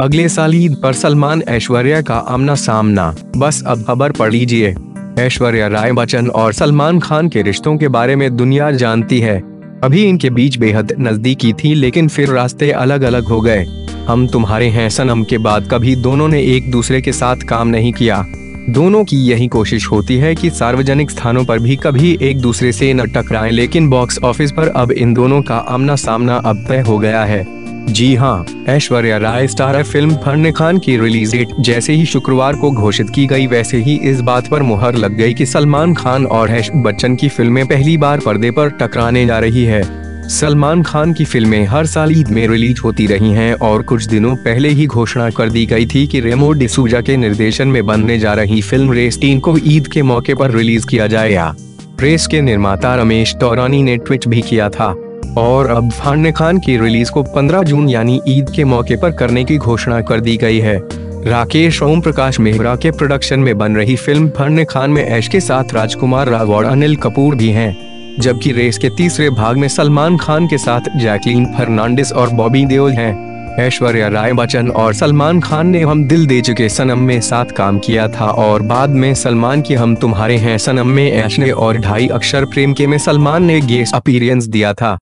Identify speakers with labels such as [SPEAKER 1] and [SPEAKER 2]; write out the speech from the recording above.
[SPEAKER 1] अगले साल ईद पर सलमान, ऐश्वर्या का आमना सामना। बस अब खबर पढ़ लीजिए। ऐश्वर्या राय बच्चन और सलमान खान के रिश्तों के बारे में दुनिया जानती है। अभी इनके बीच बेहद नजदीकी थी, लेकिन फिर रास्ते अलग अलग हो गए। हम तुम्हारे हैं सनम के बाद कभी दोनों ने एक दूसरे के साथ काम नहीं किया। दोनों की यही कोशिश होती है कि सार्वजनिक स्थानों पर भी कभी एक दूसरे से न टकराएँ, लेकिन बॉक्स ऑफ़िस पर अब इन दोनों का आमना सामना अब तय हो गया है। जी हाँ ऐश्वर्या राय स्टार फ़िल्म फन खान की रिलीज़ डेट। जैसे ही शुक्रवार को घोषित की गई, वैसे ही इस बात पर मुहर लग गई कि सलमान खान और ऐश बच्चन की फ़िल्में पहली बार पर्दे पर टकराने जा रही है। सलमान खान की फ़िल्में हर साल ईद में रिलीज़ होती रही हैं और कुछ दिनों पहले ही घोषणा कर दी गई थी कि रेमो डिसूजा के निर्देशन में बनने जा रही फ़िल्म रेस तीन को ईद के मौके पर रिलीज़ किया जाएगा। रेस के निर्माता रमेश तौरानी ने ट्वीट भी किया था। और अब फन खान की रिलीज़ को 15 जून यानी ईद के मौके पर करने की घोषणा कर दी गई है। राकेश ओम प्रकाश मेहरा के प्रोडक्शन में बन रही फ़िल्म फन खान में ऐश के साथ राजकुमार राव और अनिल कपूर भी हैं, जबकि रेस के तीसरे भाग में सलमान खान के साथ जैकलीन फर्नांडिस और बॉबी देओल हैं। ऐश्वर्या राय बच्चन और सलमान खान ने हम दिल दे चुके सनम में साथ काम किया था और बाद में सलमान की हम तुम्हारे हैं सनम में ऐश ने और ढाई अक्षर प्रेम के में सलमान ने गेस्ट अपीरियंस दिया था।